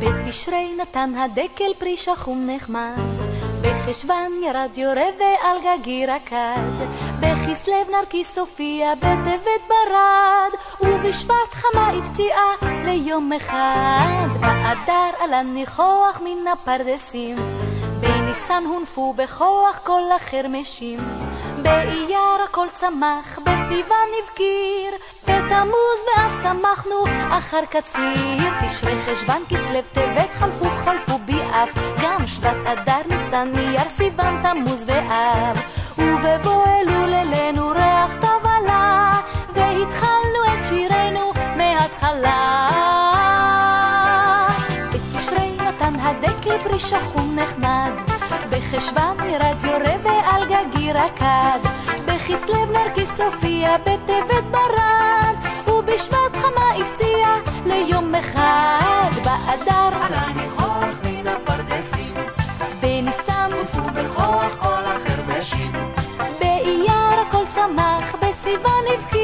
בתשרי נתן הדקל פרי שחום נחמד, בחשוון ירד יורה ועל גגי רקד, בכסלו נרקיס הופיע בטבת ברד, ובשבט חמה הפציעה ליום אחד. באדר עלה ניחוח מן הפרדסים, בניסן הונפו בכוח כל החרמשים. באייר הכל צמח, בסיוון הבקיר, בתמוז ואף שמחנו אחר קציר. תשרי חשוון כסלו טבת חלפו חלפו ביעף, גם שבט אדר ניסן אייר סיוון תמוז ואב. ובבוא אלול אלינו ריח סתיו עלה, והתחלנו את שירנו מההתחלה. בתשרי נתן הדקל פרי שחום נחמד, בחשוון ירד יורה רקד, בכסלו נרקיס הופיע, בטבת ברד, ובשבט חמה הפציע ליום אחד. באדר על הניחוח מן הפרדסים, בניסן עופו בכוח כל החרבשים, באייר הכל צמח, בסיוון הבקיע